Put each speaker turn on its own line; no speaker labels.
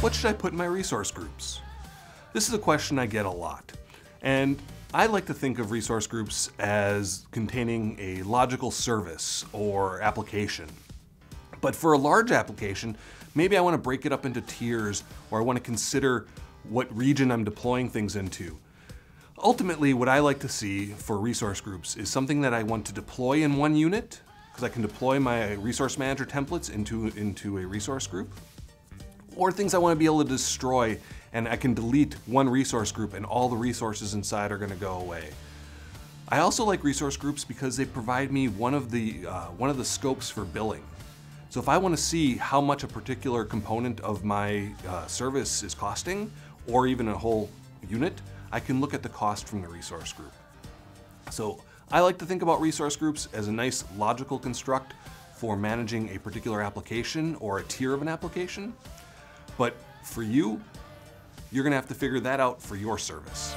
what should I put in my resource groups? This is a question I get a lot. And I like to think of resource groups as containing a logical service or application. But for a large application, maybe I want to break it up into tiers or I want to consider what region I'm deploying things into. Ultimately, what I like to see for resource groups is something that I want to deploy in one unit, because I can deploy my resource manager templates into, into a resource group, or things I want to be able to destroy and I can delete one resource group and all the resources inside are going to go away. I also like resource groups because they provide me one of the, uh, one of the scopes for billing. So if I want to see how much a particular component of my uh, service is costing, or even a whole unit, I can look at the cost from the resource group. So I like to think about resource groups as a nice logical construct for managing a particular application or a tier of an application. But for you, you're gonna have to figure that out for your service.